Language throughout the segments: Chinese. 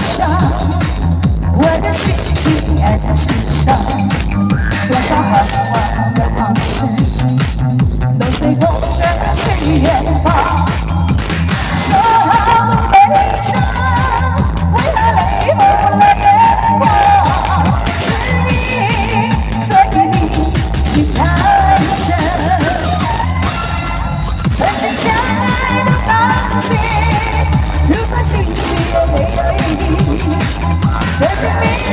伤，我的心，情爱的伤。多少繁华的往事，都随风卷去远方。说好不悲伤，为何泪红了眼眶？是你，在回，心。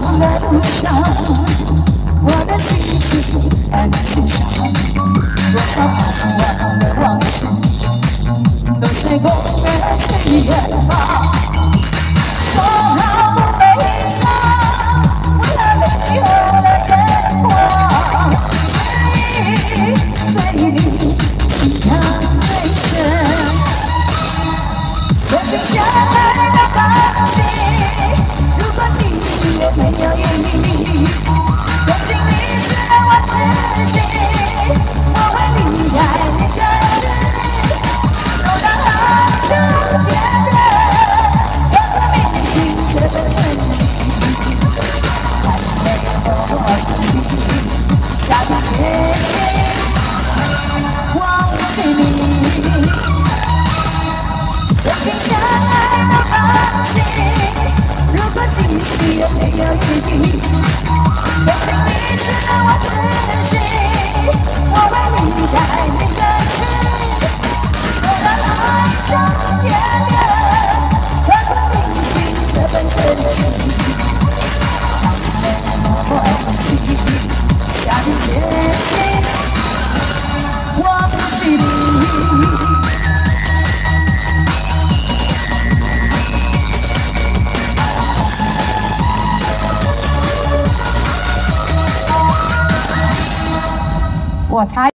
的路我的心情暗多少盼望的往事都随风儿去远方 Hey, yeah. 我猜